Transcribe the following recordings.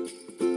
Open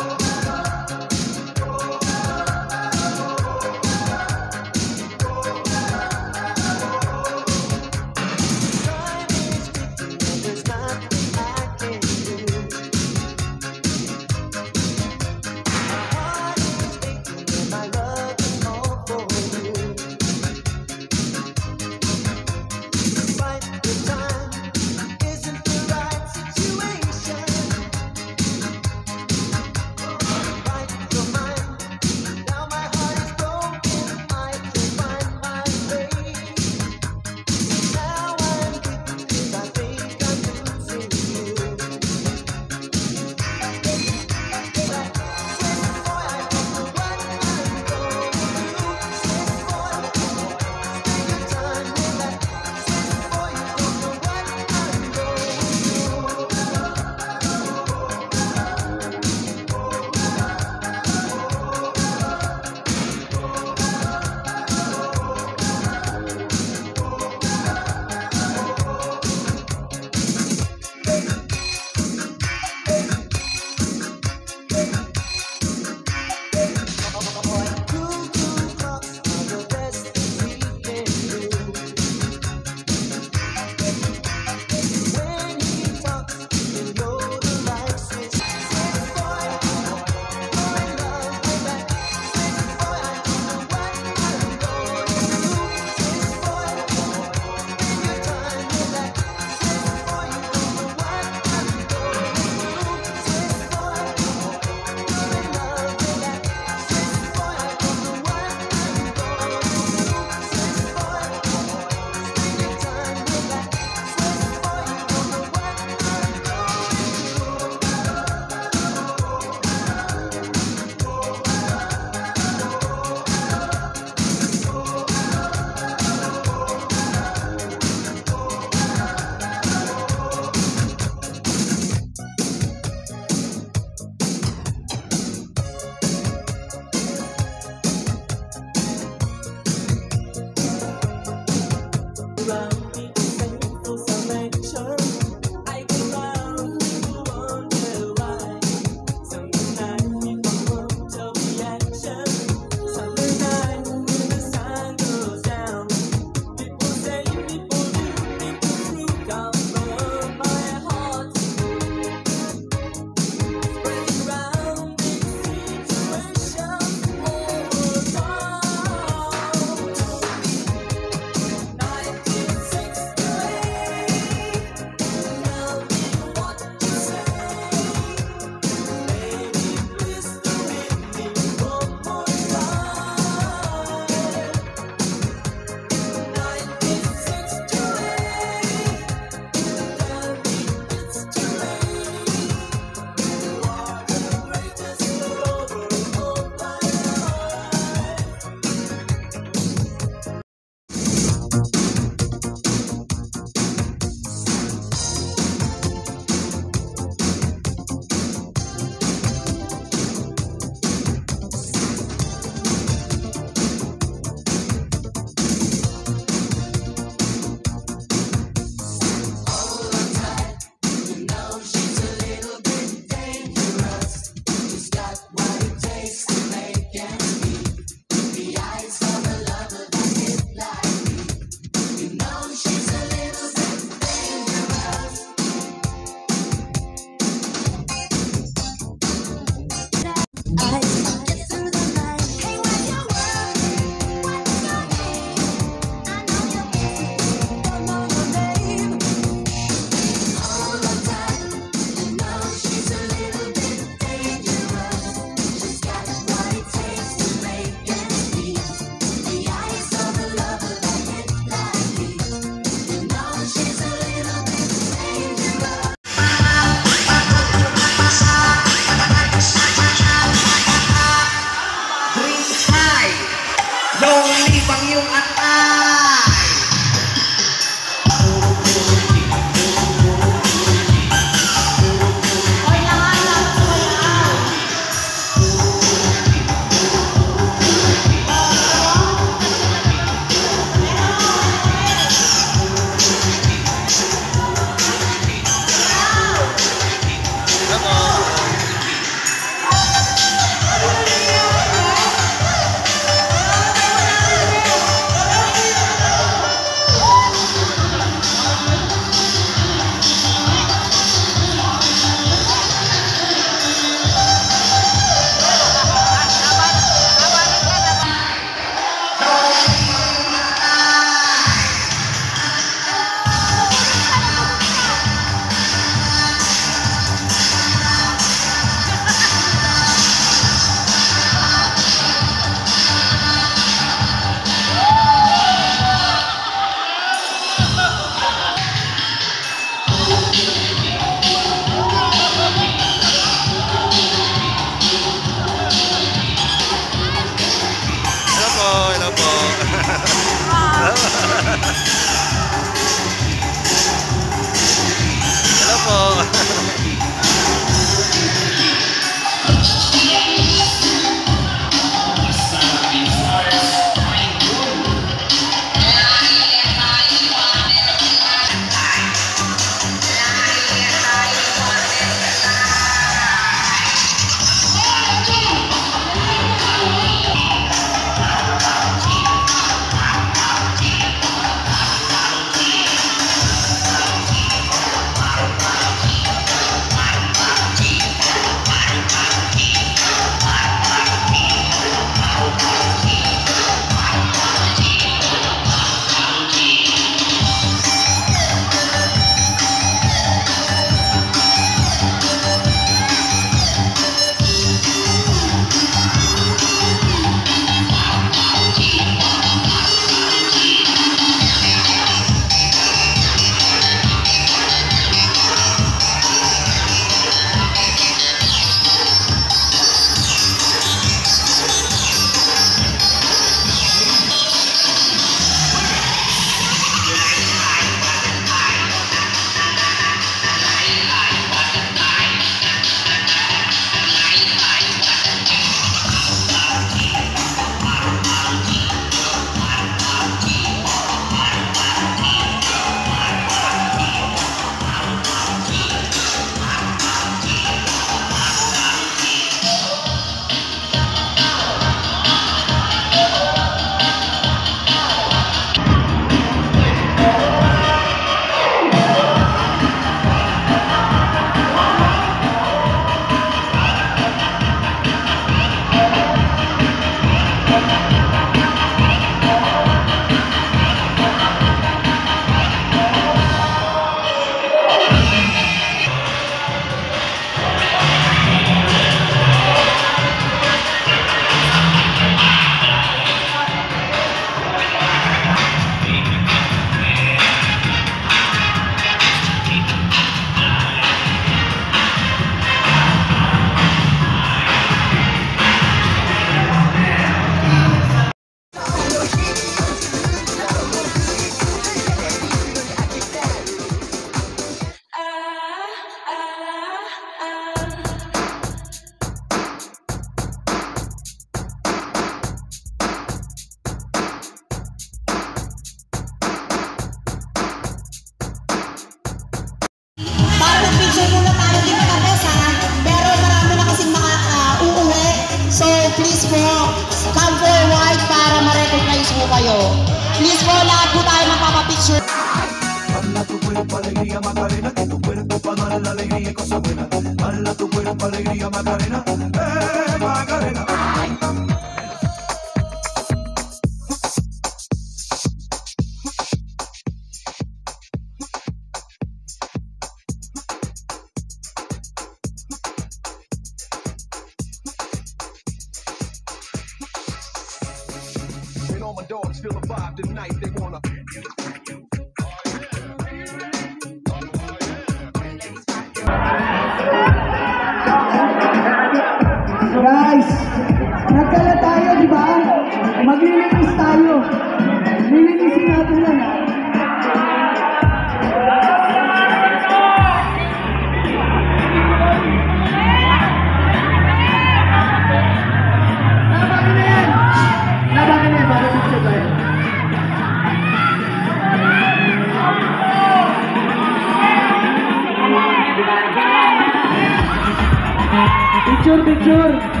Picture,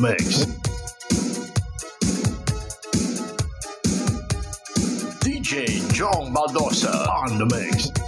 mix. DJ John Baldosa on the mix.